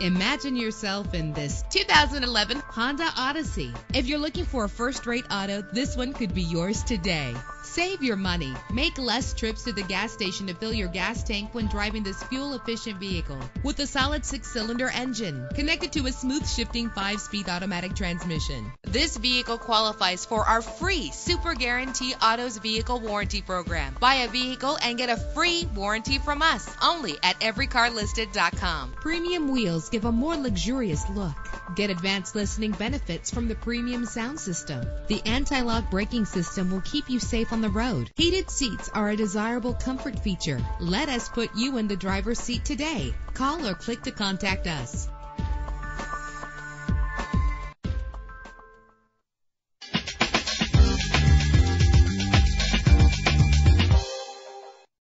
Imagine yourself in this 2011 Honda Odyssey. If you're looking for a first-rate auto, this one could be yours today. Save your money. Make less trips to the gas station to fill your gas tank when driving this fuel-efficient vehicle. With a solid six-cylinder engine connected to a smooth shifting five-speed automatic transmission. This vehicle qualifies for our free Super Guarantee Autos Vehicle Warranty Program. Buy a vehicle and get a free warranty from us only at everycarlisted.com. Premium wheels give a more luxurious look. Get advanced listening benefits from the premium sound system. The anti-lock braking system will keep you safe on the road. Heated seats are a desirable comfort feature. Let us put you in the driver's seat today. Call or click to contact us.